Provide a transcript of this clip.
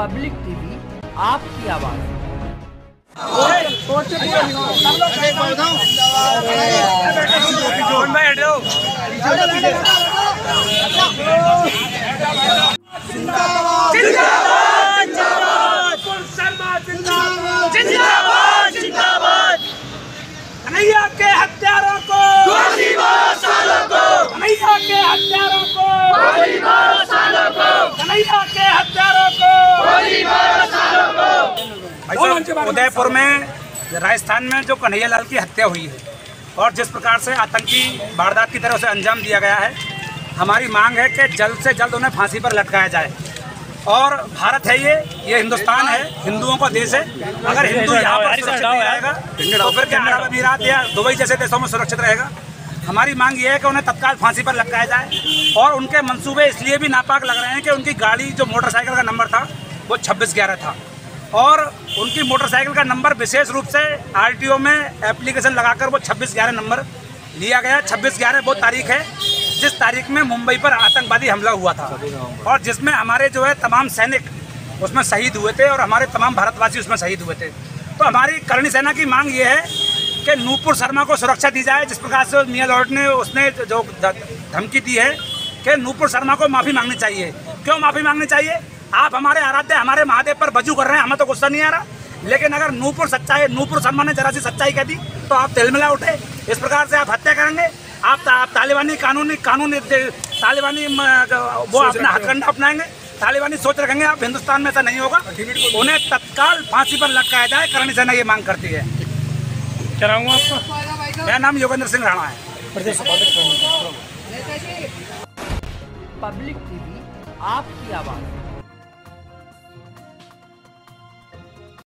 Public TV आपकी आवाज़ जिंदाबाद जिंदाबाद कन्हैया के हत्यारों को कन्हैया के हत्यारों को कन्हैया के हत्यारों को भाई साहब, उदयपुर में राजस्थान में जो कन्हैया लाल की हत्या हुई है और जिस प्रकार से आतंकी वारदात की तरह उसे अंजाम दिया गया है हमारी मांग है कि जल्द से जल्द उन्हें फांसी पर लटकाया जाए। और भारत है ये ये हिंदुस्तान है हिंदुओं का देश है। अगर हिंदू यहाँ पर सुरक्षित नहीं रहेगा तो फिर क्या अरब अमीरात या दुबई जैसे देशों में सुरक्षित रहेगा? हमारी मांग ये है कि उन्हें तत्काल फांसी पर लटकाया जाए और उनके मंसूबे इसलिए भी नापाक लग रहे हैं कि उनकी गाड़ी जो मोटरसाइकिल का नंबर था वो छब्बीस ग्यारह था। और उनकी मोटरसाइकिल का नंबर विशेष रूप से आरटीओ में एप्लीकेशन लगाकर वो छब्बीस ग्यारह नंबर लिया गया। छब्बीस ग्यारह वो तारीख है, जिस तारीख में मुंबई पर आतंकवादी हमला हुआ था। और जिसमें हमारे जो है तमाम सैनिक उसमें शहीद हुए थे और हमारे तमाम भारतवासी उसमें शहीद हुए थे। तो हमारी करणी सेना की मांग ये है कि नूपुर शर्मा को सुरक्षा दी जाए, जिस प्रकार से मियाँ लॉर्ड ने उसने जो धमकी दी है कि नूपुर शर्मा को माफ़ी मांगनी चाहिए। क्यों माफ़ी मांगनी चाहिए? आप हमारे आराध्य हमारे महादेव पर बजू कर रहे हैं हमें तो गुस्सा नहीं आ रहा। लेकिन अगर नूपुर सच्चाई नूपुर शर्मा ने जरा सी सच्चाई कह दी तो आप तिल मिला उठे। इस प्रकार से आप हत्या करेंगे। आप, ता, आप तालिबानी कानूनी कानूनी तालिबानी वो अपना हथकंडा अपनाएँगे। तालिबानी सोच रखेंगे आप हिंदुस्तान में ऐसा नहीं होगा। उन्हें तत्काल फांसी पर लटकाया जाए करणी सेना ये मांग करती है। कराऊँगा आपको? मेरा नाम योगेंद्र सिंह राणा है। पब्लिक टीवी आपकी आवाज़।